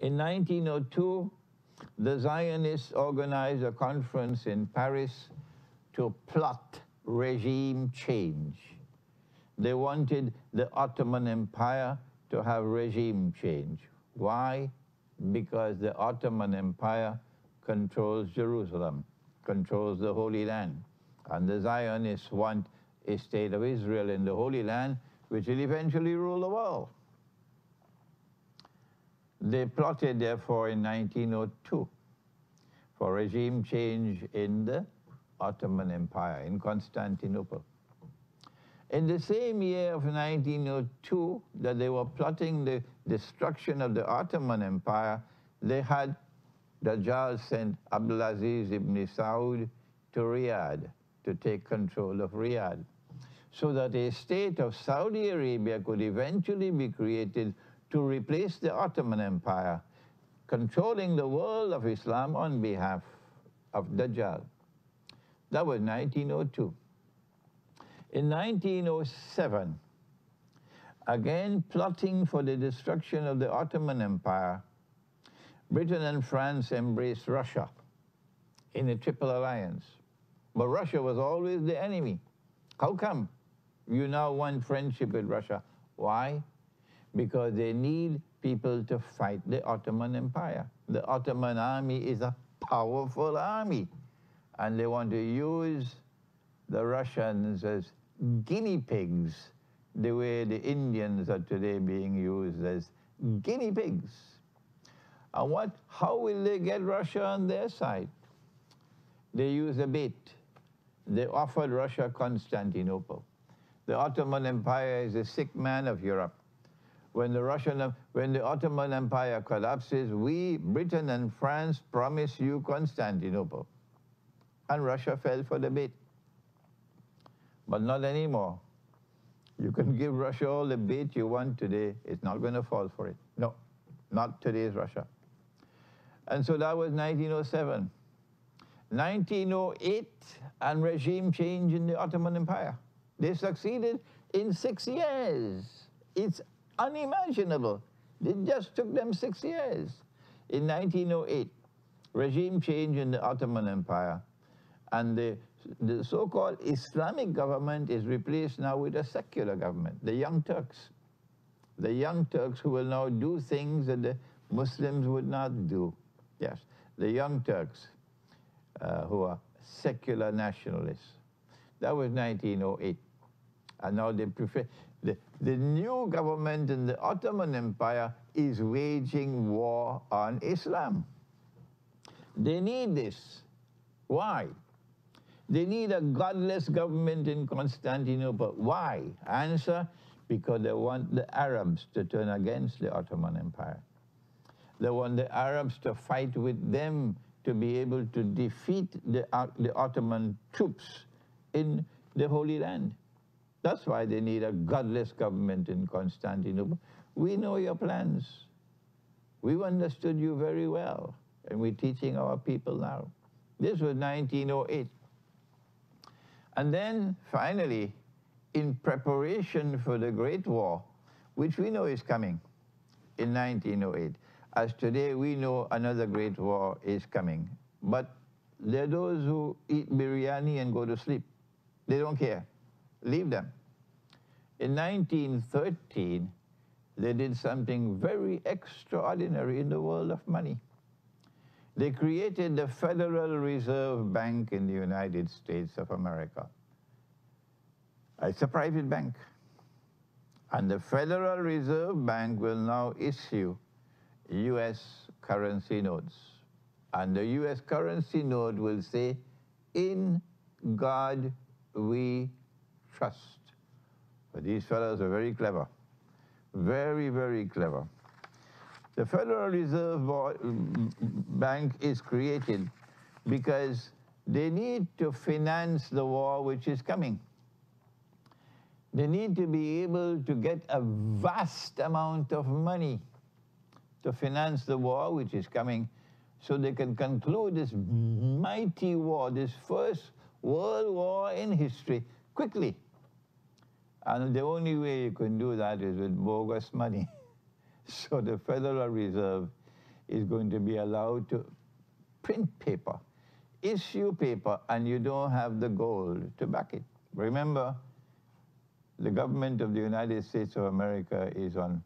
In 1902, the Zionists organized a conference in Paris to plot regime change. They wanted the Ottoman Empire to have regime change. Why? Because the Ottoman Empire controls Jerusalem, controls the Holy Land. And the Zionists want a state of Israel in the Holy Land, which will eventually rule the world. They plotted, therefore, in 1902 for regime change in the Ottoman Empire, in Constantinople. In the same year of 1902 that they were plotting the destruction of the Ottoman Empire, they had Dajjal sent Abdulaziz ibn Saud to Riyadh to take control of Riyadh so that a state of Saudi Arabia could eventually be created to replace the Ottoman Empire, controlling the world of Islam on behalf of Dajjal. That was 1902. In 1907, again plotting for the destruction of the Ottoman Empire, Britain and France embraced Russia in a triple alliance. But Russia was always the enemy. How come you now want friendship with Russia? Why? Because they need people to fight the Ottoman Empire. The Ottoman army is a powerful army, and they want to use the Russians as guinea pigs, the way the Indians are today being used as guinea pigs. And what, how will they get Russia on their side? They use a bait. They offered Russia Constantinople. The Ottoman Empire is a sick man of Europe. When the Russian, when the Ottoman Empire collapses, we, Britain and France, promise you Constantinople. And Russia fell for the bait but not anymore. You can give Russia all the bait you want today, it's not going to fall for it. No, not today's Russia. And so that was 1907. 1908, and regime change in the Ottoman Empire. They succeeded in six years. It's unimaginable. It just took them six years. In 1908, regime change in the Ottoman Empire, and the the so-called Islamic government is replaced now with a secular government, the Young Turks. The Young Turks who will now do things that the Muslims would not do. Yes, the Young Turks uh, who are secular nationalists. That was 1908. And now they prefer, the, the new government in the Ottoman Empire is waging war on Islam. They need this. Why? They need a godless government in Constantinople. Why? Answer, because they want the Arabs to turn against the Ottoman Empire. They want the Arabs to fight with them to be able to defeat the, uh, the Ottoman troops in the Holy Land. That's why they need a godless government in Constantinople. We know your plans. We've understood you very well, and we're teaching our people now. This was 1908. And then finally, in preparation for the Great War, which we know is coming in 1908, as today we know another Great War is coming. But there are those who eat biryani and go to sleep. They don't care. Leave them. In 1913, they did something very extraordinary in the world of money. They created the Federal Reserve Bank in the United States of America. It's a private bank. And the Federal Reserve Bank will now issue US currency notes. And the US currency note will say, in God we trust. But these fellows are very clever. Very, very clever. The Federal Reserve mm, mm, Bank is created because they need to finance the war which is coming. They need to be able to get a vast amount of money to finance the war which is coming so they can conclude this mighty war, this first world war in history, quickly. And the only way you can do that is with bogus money. So the Federal Reserve is going to be allowed to print paper, issue paper, and you don't have the gold to back it. Remember, the government of the United States of America is on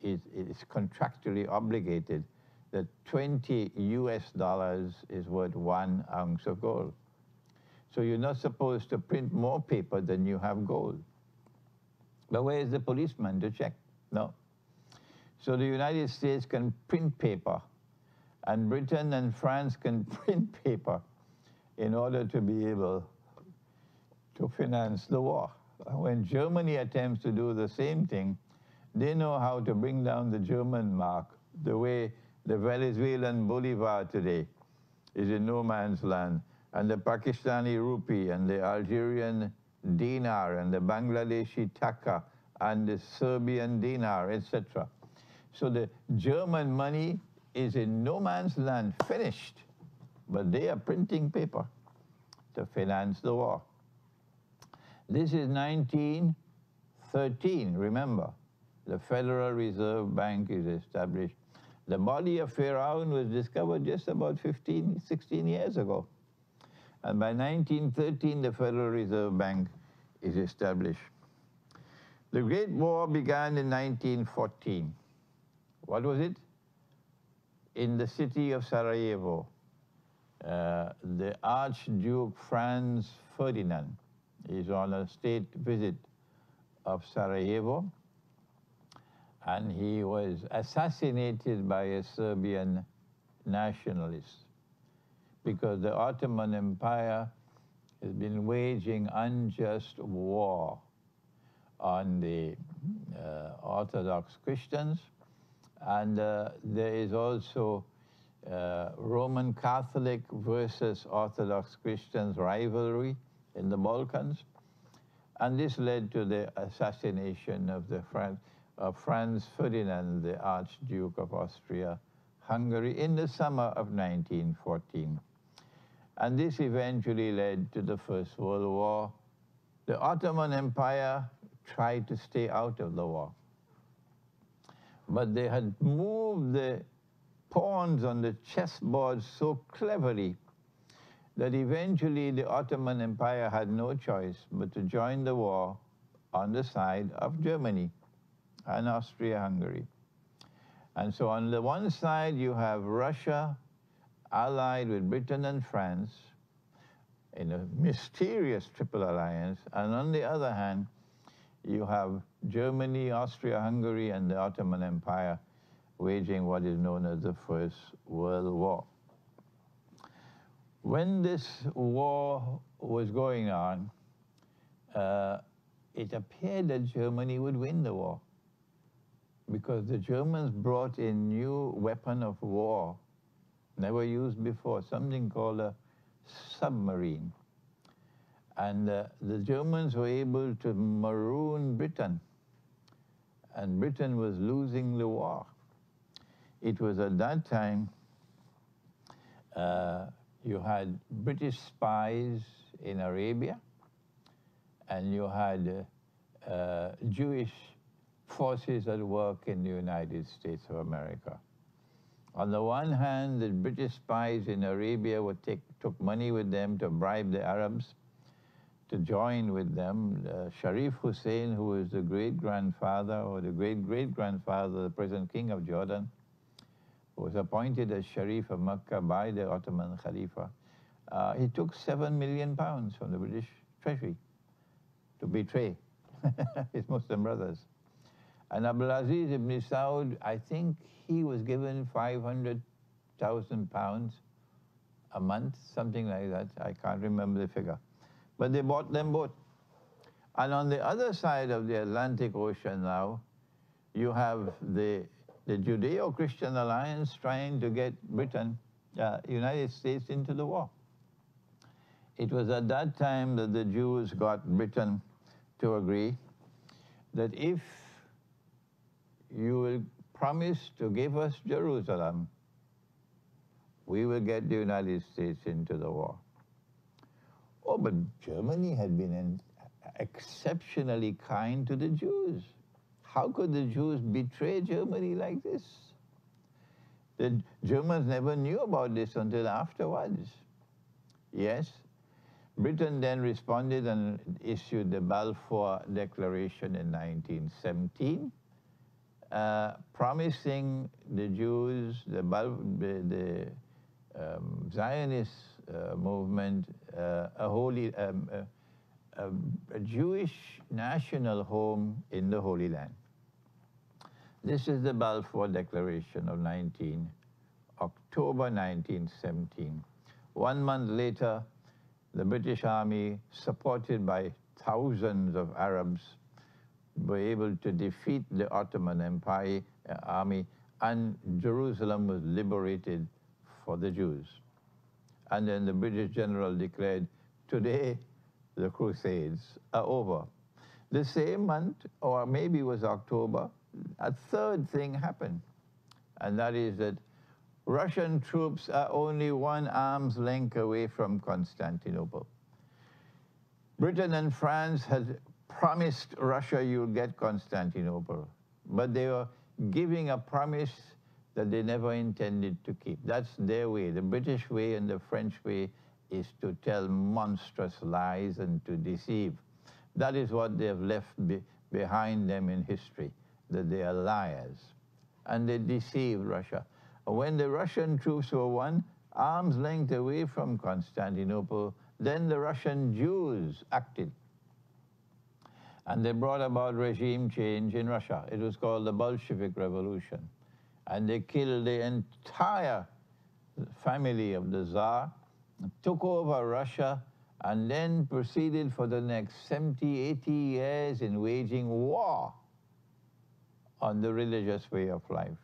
is, is contractually obligated that 20 US dollars is worth one ounce of gold. So you're not supposed to print more paper than you have gold. But where is the policeman to check? No. So the United States can print paper, and Britain and France can print paper in order to be able to finance the war. When Germany attempts to do the same thing, they know how to bring down the German mark the way the Venezuelan bolivar today is in no man's land, and the Pakistani rupee, and the Algerian dinar, and the Bangladeshi taka, and the Serbian dinar, etc. So the German money is in no man's land, finished, but they are printing paper to finance the war. This is 1913, remember. The Federal Reserve Bank is established. The body of Pharaoh was discovered just about 15, 16 years ago. And by 1913, the Federal Reserve Bank is established. The Great War began in 1914. What was it? In the city of Sarajevo, uh, the Archduke Franz Ferdinand is on a state visit of Sarajevo and he was assassinated by a Serbian nationalist because the Ottoman Empire has been waging unjust war on the uh, Orthodox Christians and uh, there is also uh, Roman Catholic versus Orthodox Christians rivalry in the Balkans. And this led to the assassination of the Fran of Franz Ferdinand, the Archduke of Austria-Hungary, in the summer of 1914. And this eventually led to the First World War. The Ottoman Empire tried to stay out of the war. But they had moved the pawns on the chessboard so cleverly that eventually the Ottoman Empire had no choice but to join the war on the side of Germany and Austria-Hungary. And so on the one side you have Russia allied with Britain and France in a mysterious triple alliance, and on the other hand, you have Germany, Austria-Hungary, and the Ottoman Empire waging what is known as the First World War. When this war was going on, uh, it appeared that Germany would win the war because the Germans brought a new weapon of war, never used before, something called a submarine. And uh, the Germans were able to maroon Britain, and Britain was losing the war. It was at that time uh, you had British spies in Arabia, and you had uh, uh, Jewish forces at work in the United States of America. On the one hand, the British spies in Arabia would take, took money with them to bribe the Arabs to join with them. Uh, Sharif Hussein, who is the great-grandfather or the great-great-grandfather of the present king of Jordan, was appointed as Sharif of Mecca by the Ottoman Khalifa. Uh, he took seven million pounds from the British treasury to betray his Muslim brothers. And Abdulaziz ibn Saud, I think he was given 500,000 pounds a month, something like that. I can't remember the figure. But they bought them both. And on the other side of the Atlantic Ocean now, you have the, the Judeo-Christian alliance trying to get Britain, uh, United States into the war. It was at that time that the Jews got Britain to agree that if you will promise to give us Jerusalem, we will get the United States into the war. Oh, but Germany had been exceptionally kind to the Jews. How could the Jews betray Germany like this? The Germans never knew about this until afterwards. Yes, Britain then responded and issued the Balfour Declaration in 1917, uh, promising the Jews, the, the, um, Zionist uh, movement, uh, a holy, um, a, a Jewish national home in the Holy Land. This is the Balfour Declaration of 19, October 1917. One month later, the British Army, supported by thousands of Arabs, were able to defeat the Ottoman Empire uh, army and Jerusalem was liberated for the Jews. And then the British general declared, today the Crusades are over. The same month, or maybe it was October, a third thing happened, and that is that Russian troops are only one arm's length away from Constantinople. Britain and France had promised Russia you'll get Constantinople, but they were giving a promise that they never intended to keep. That's their way. The British way and the French way is to tell monstrous lies and to deceive. That is what they have left be behind them in history, that they are liars. And they deceived Russia. When the Russian troops were one arm's length away from Constantinople, then the Russian Jews acted. And they brought about regime change in Russia. It was called the Bolshevik Revolution. And they killed the entire family of the Tsar, took over Russia, and then proceeded for the next 70, 80 years in waging war on the religious way of life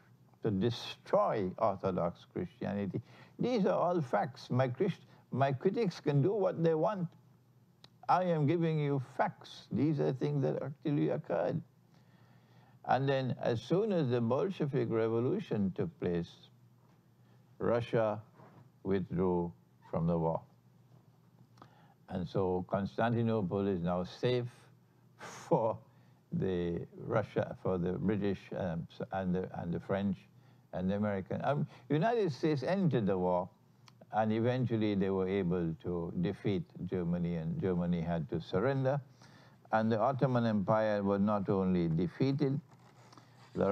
to destroy Orthodox Christianity. These are all facts. My, Christ my critics can do what they want. I am giving you facts. These are things that actually occurred. And then as soon as the Bolshevik Revolution took place, Russia withdrew from the war. And so Constantinople is now safe for the Russia, for the British um, and, the, and the French and the American. Um, United States entered the war and eventually they were able to defeat Germany and Germany had to surrender. And the Ottoman Empire was not only defeated, the